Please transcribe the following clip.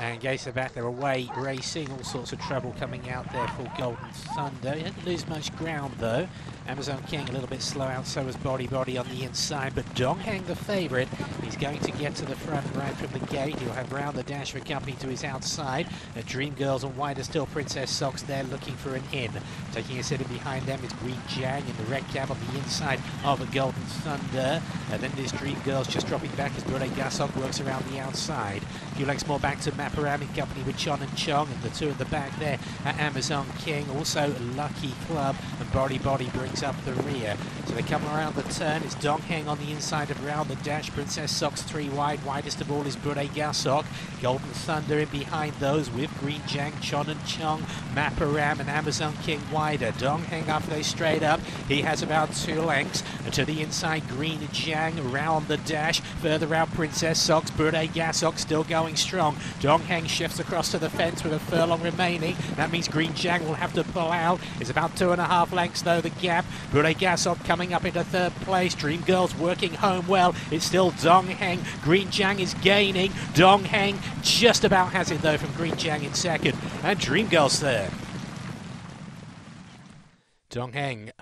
And Gator back there away racing, all sorts of trouble coming out there for Golden Thunder. He didn't lose much ground though. Amazon King a little bit slow out, so was Body Body on the inside, but Donghang the favourite. He's going to get to the front right from the gate. He'll have round the dash for company to his outside. The Dream Girls and wider still Princess Socks there looking for an in. Taking a sit in behind them is Green Jang in the red cap on the inside of a Golden Thunder. And then there's Dream Girls just dropping back as Brode Gasok works around the outside. A few lengths more back to Maparam in company with Chon and Chong and the two at the back there at Amazon King. Also Lucky Club and Body Body brings up the rear. So they come around the turn. It's Dongheng on the inside of round the dash. Princess Socks three wide. Widest of all is Brode Gasok. Golden Thunder in behind those with Green Jang, Chon and Chong, Maparam and Amazon King wider. Dongheng after they straight up. He has about two lengths. And to the inside, Green Jang around the dash. Further out, Princess Socks. Brode Gasok still going strong. Dongheng shifts across to the fence with a furlong remaining. That means Green Jang will have to pull out. It's about two and a half lengths though the gap. Brode Gasok coming up into third place. Dream Girls working home well. It's still Dong Heng. Green Jang is gaining. Dong Heng just about has it though from Green Jang in second. And Dream Girls third. Dongheng